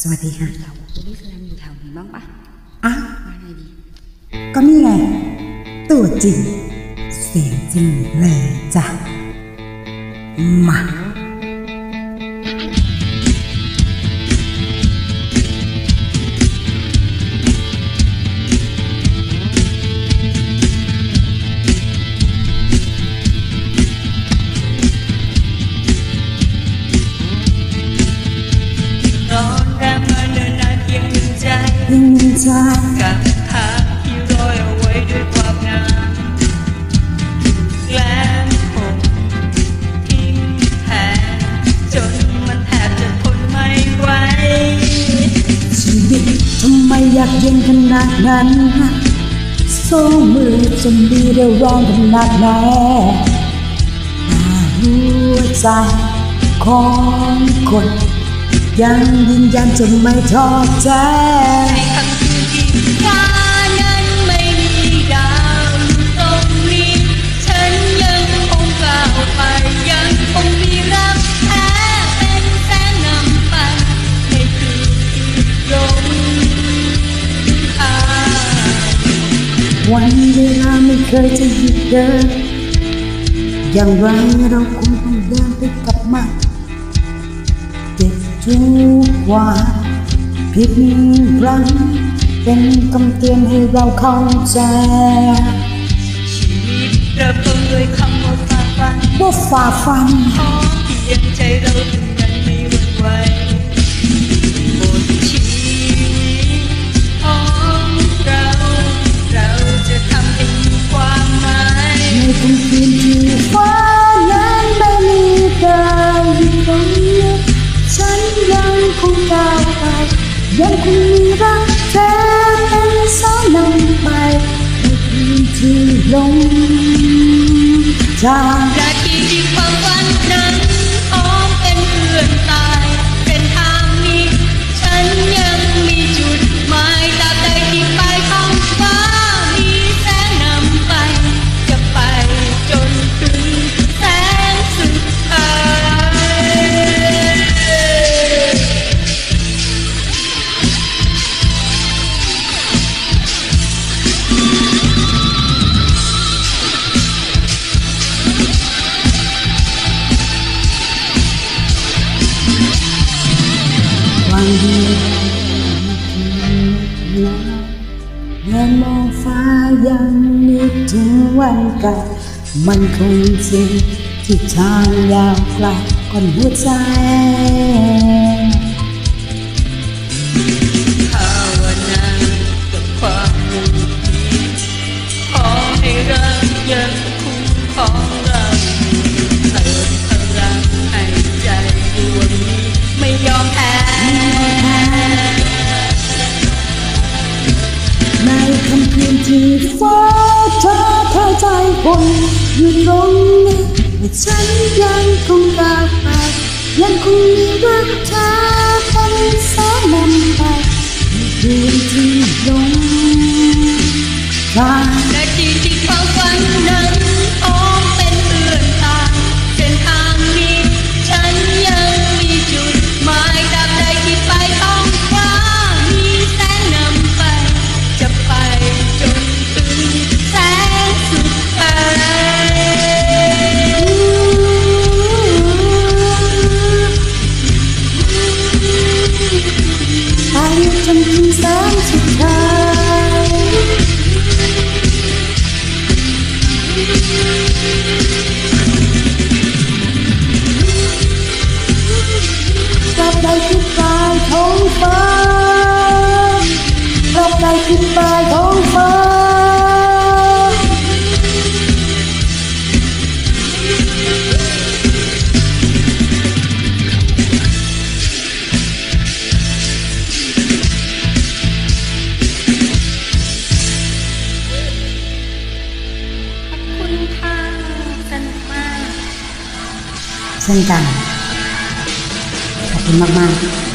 สวัสดีค่ะเราคุณพี่แสลมอยู่แถวนี้บ้างปะอะมาไงดี ก็นี่ไง ตัวจริง เสียงจริงเลยจ้ะมา ยังมีใจกับทางที่โรยเอาไว้ด้วยความงามแกล้มผมทิ้งแทนจนมันแทบจะทนไม่ไหวชีวิตทำไมอยากเย็นขนาดนั้นสองมือจะมีเรื่องร้องขนาดไหนแต่หัวใจของคน ยังยืนยันจะไม่ท้อใน เคยจะหยุดเดิน อย่างไรเราคงต้องเดินไปกับมันเจ็บทุกวันผิดพลั้งเป็นคำเตือนให้เราเข้าใจชีวิตเริ่มต้นด้วยคำว่าฝ่าฟันว่าฝ่าฟันขอเพียงใจเราถึงนั้นไม่หวั่นไหว ยังคงมีรักเธอเป็นสาวนำไปในคืนที่ลงจางนาทีที่ความฝันนั้น เมื่อมองฟ้ายังนึกถึงวันเก่ามันคงจริงที่ทางยาวไกลก่อนหัวใจ ฟ้าเธอเธอใจบนอยู่ตรงนี้แต่ฉันยังคงก้าวไปยังคงมีรักเธอเป็นสามัญไปในคืนที่ลงทา จนถึงสามสุดท้าย เช่นกัน ขอบคุณมาก ๆ